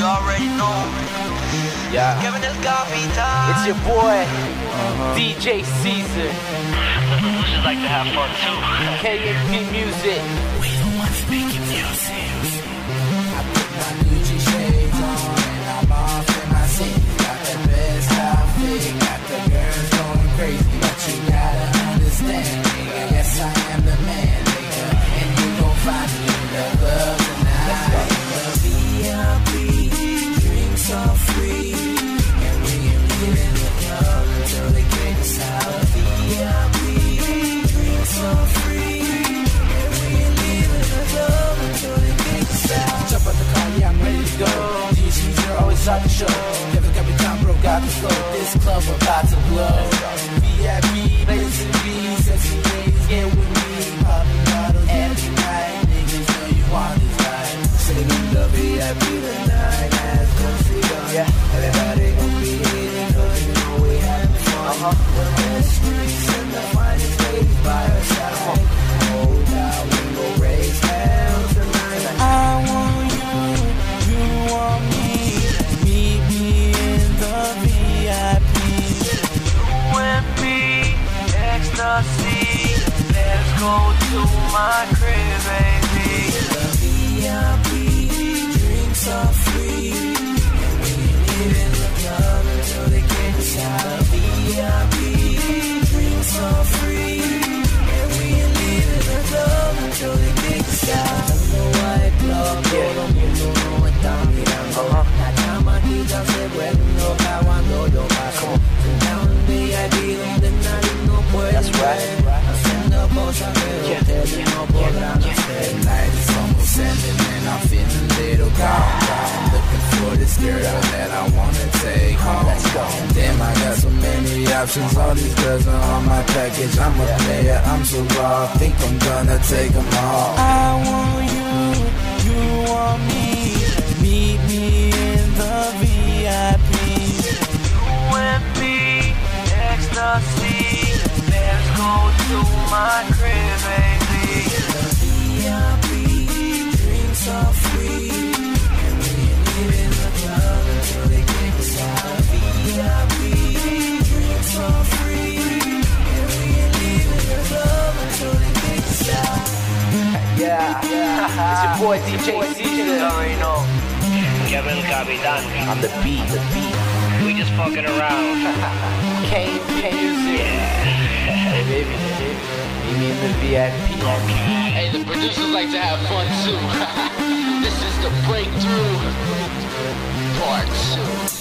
You already know. Yeah. Giving this coffee time. It's your boy, uh-huh. DJ Cesar, We just like to have fun too. K&P Music. Show. Never got me down, bro, got the flow. This club about to blow. VIP, ladies and sexy ladies, get with me. Popping bottles every night. Niggas know you want this night. Sitting in the VIP tonight, as go Yeah. Everybody gon' be hating, cause you know we having fun. Uh-huh. The best drinks and the finest ladies by our side. Ecstasy. Let's go to my crib, baby. No I'm feeling little girl that I wanna take home. Damn, I got so many options. All these girls are on my package. I'm a player, I'm so raw. Think I'm gonna take them all. I want you, you want me. Meet me in the VIP. You and me, ecstasy. Let's to my crib, baby. The VIP drinks are free. And we ain't leaving the club until they kick us out. VIP drinks are free. And we ain't leaving the club until they kick us out. Yeah. It's your boy, DJ You already know. Kevin Capitan. On the beat, the beat. We just fucking around. K&P Music. Hey, baby. Meet me in the VIP. Hey, the producers like to have fun too. this is the breakthrough part two.